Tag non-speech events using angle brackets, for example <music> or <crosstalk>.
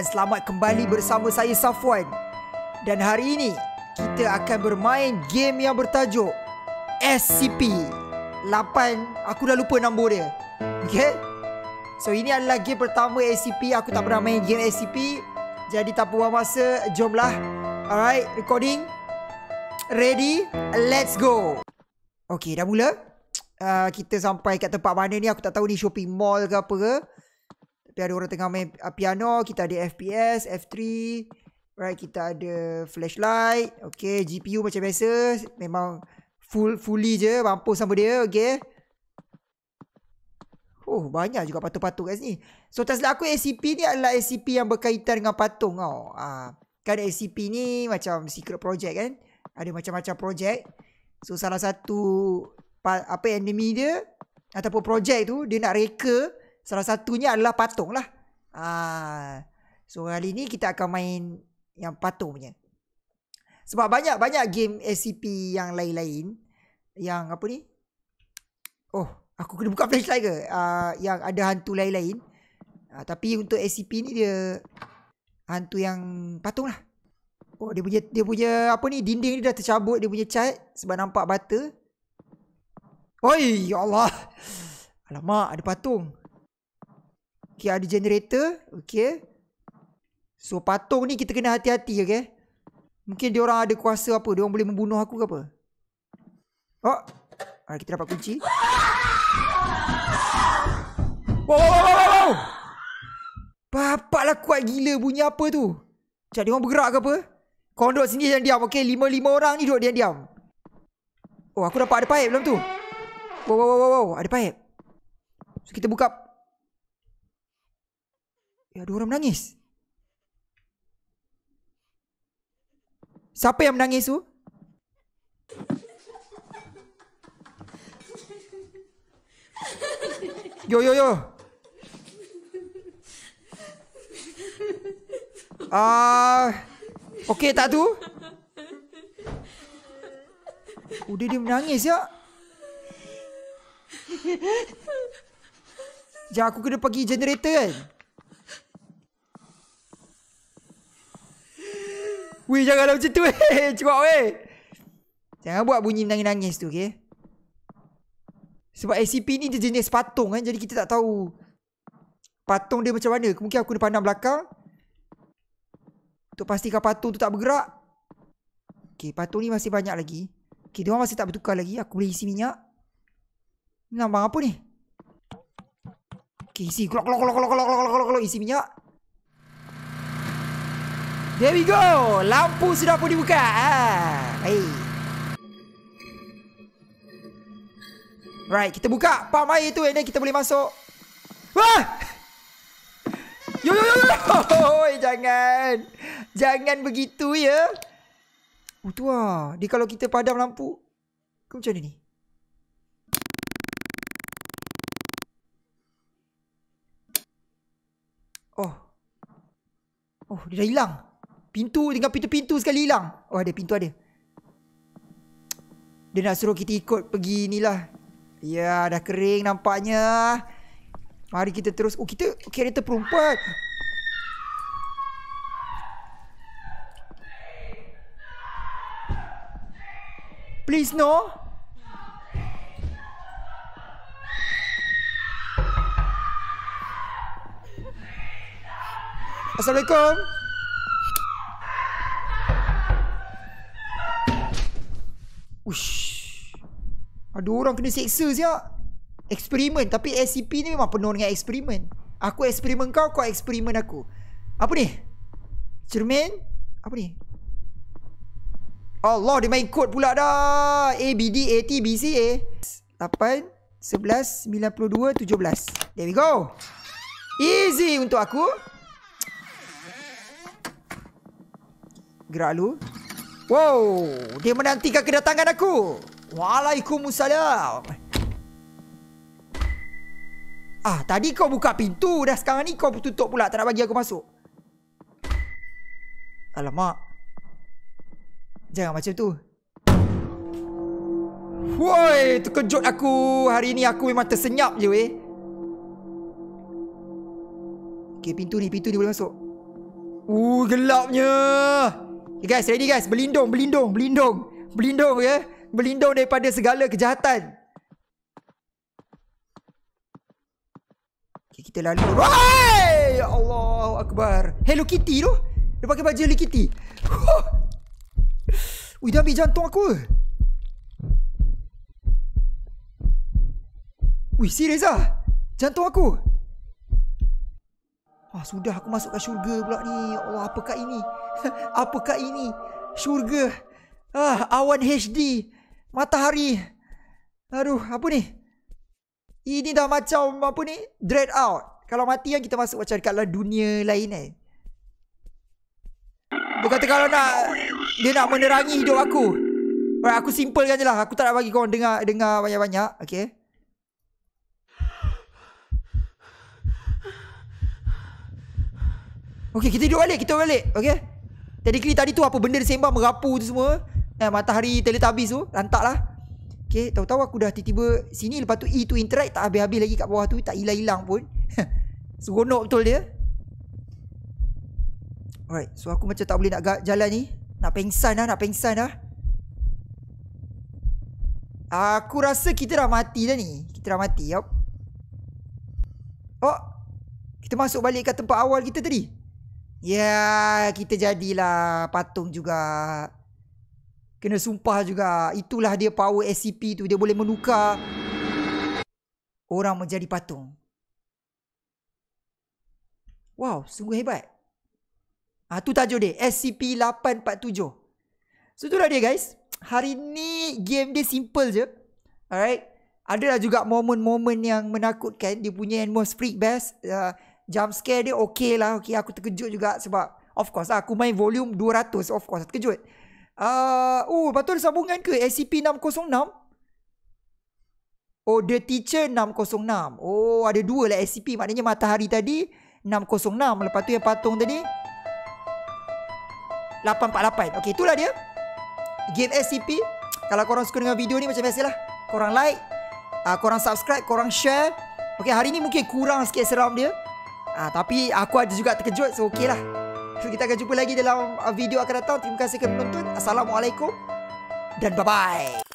dan selamat kembali bersama saya Safwan. Dan hari ini kita akan bermain game yang bertajuk SCP 8. Aku dah lupa nombor dia. Okay? So ini adalah game pertama SCP. Aku tak pernah main game SCP. Jadi tak buang masa, jomlah. Alright, recording. Ready? Let's go. Okay, dah mula. Uh, kita sampai kat tempat mana ni aku tak tahu ni shopping mall ke apa ke. Tapi ada orang tengah main uh, piano, kita ada FPS, F3. Right, kita ada flashlight. Okay, GPU macam biasa. Memang full fully je, mampus sama dia. Okay. Oh, banyak juga patung-patung kat sini. So, tak aku SCP ni adalah SCP yang berkaitan dengan patung tau. Ah, kan SCP ni macam secret project kan. Ada macam-macam project. So, salah satu apa enemy dia ataupun project tu dia nak reka Salah satunya adalah patung lah. Ah, so kali ni kita akan main yang patung punya. Sebab banyak-banyak game SCP yang lain-lain. Yang apa ni? Oh, aku kena buka flashlight ke? Uh, yang ada hantu lain-lain. Uh, tapi untuk SCP ni dia hantu yang patung lah. Oh, dia punya, dia punya apa ni? Dinding ni dah tercabut dia punya cat. Sebab nampak bata. Oi, ya Allah. Alamak, ada patung. Okay, ada generator. Okay. So, patung ni kita kena hati-hati, okay. Mungkin dia orang ada kuasa apa. Dia orang boleh membunuh aku ke apa. Oh. Ah, kita dapat kunci. Wow, wow, wow, wow, wow. Bapak lah kuat gila bunyi apa tu. Macam dia orang bergerak ke apa. Kau duduk sini dan diam. Okay, lima-lima orang ni duduk diam-diam. Oh, aku dapat ada paip dalam tu. Wow, wow, wow, wow. Ada paip. So, kita buka Ya, ada orang menangis. Siapa yang menangis tu? Yo yo yo. Ah, uh, okey tak tu? Udah dia menangis ya. Jangan aku kena pergi generator kan? Weh janganlah macam tu eh Cepat weh Jangan buat bunyi nangis-nangis tu okay Sebab SCP ni dia jenis patung kan Jadi kita tak tahu Patung dia macam mana Mungkin aku kena pandang belakang Untuk pastikan patung tu tak bergerak Okay patung ni masih banyak lagi Okay dia masih tak bertukar lagi Aku boleh isi minyak lambang apa ni Okay isi Kelok kelok kelok kelok kelok kelok kelok Isi minyak There we go. Lampu sudah pun dibuka. Hey. Right, kita buka pump air tu and then kita boleh masuk. Wah! Yo yo yo yo. Oh, jangan. Jangan begitu ya. Oh tu ah. Dia kalau kita padam lampu. Kau macam ni? Oh. Oh, dia dah hilang. Pintu dengan pintu-pintu sekali hilang. Oh ada pintu ada. Dia nak suruh kita ikut pergi ni lah. Ya dah kering nampaknya. Mari kita terus. Oh kita kereta perempuan. Please no. Assalamualaikum. Ada orang kena seksa siap. Eksperimen. Tapi SCP ni memang penuh dengan eksperimen. Aku eksperimen kau, kau eksperimen aku. Apa ni? Cermin? Apa ni? Allah, dia main kod pula dah. A, B, D, A, T, B, C, A. 8, 11, 92, 17. There we go. Easy untuk aku. Gerak lu. Wow, dia menantikan kedatangan aku. Waalaikumsalam. Ah, tadi kau buka pintu dah sekarang ni kau tutup pula tak nak bagi aku masuk. Alamak. Jangan macam tu. Woi, terkejut aku. Hari ni aku memang tersenyap je weh. Okay, pintu ni, pintu ni boleh masuk. Uh, gelapnya. Okay, guys, ready guys. Berlindung, berlindung, berlindung. Berlindung ya. Berlindung daripada segala kejahatan. Okay, kita lalu. Wai! Ya Allah Akbar. Hello Kitty tu. Dia pakai baju Hello Kitty. Huh. <laughs> Ui, dia ambil jantung aku. Ui, serius ah? Jantung aku. Ah, sudah aku masuk ke syurga pula ni. Allah, apakah ini? <laughs> apakah ini? Syurga. Ah, awan HD. Matahari. Aduh, apa ni? Ini dah macam apa ni? Dread out. Kalau mati kan kita masuk macam dekat dalam dunia lain eh. Dia kata kalau nak dia nak menerangi hidup aku. Alright, aku simplekan je lah. Aku tak nak bagi korang dengar dengar banyak-banyak. Okay. Okay, kita duduk balik. Kita duduk balik. Okay. Technically tadi tu apa benda dia sembang merapu tu semua. Eh, matahari teletabis tu. Lantak lah. Okay, tahu-tahu aku dah tiba-tiba sini. Lepas tu E tu interact tak habis-habis lagi kat bawah tu. Tak hilang-hilang pun. <laughs> Seronok betul dia. Alright, so aku macam tak boleh nak jalan ni. Nak pengsan dah, nak pengsan dah. Aku rasa kita dah mati dah ni. Kita dah mati, yup. Oh, kita masuk balik ke tempat awal kita tadi. Ya, kita jadilah patung juga. Kena sumpah juga. Itulah dia power SCP tu. Dia boleh menukar orang menjadi patung. Wow, sungguh hebat. Ah tu tajuk dia. SCP-847. So, itulah dia guys. Hari ni game dia simple je. Alright. Adalah juga momen-momen yang menakutkan. Dia punya atmospheric best. Uh, jump scare dia okay lah. Okay, aku terkejut juga sebab of course lah, aku main volume 200. Of course, terkejut. Uh, oh, ada sambungan ke SCP-606? Oh, The Teacher 606. Oh, ada dua lah SCP. Maknanya matahari tadi 606. Lepas tu yang patung tadi 848. Okay, itulah dia. Game SCP. Kalau korang suka dengan video ni macam biasalah. Korang like. Uh, korang subscribe. Korang share. Okay, hari ni mungkin kurang sikit seram dia. Ah, tapi aku ada juga terkejut So okey lah kita akan jumpa lagi dalam uh, video akan datang. Terima kasih kerana menonton Assalamualaikum Dan bye-bye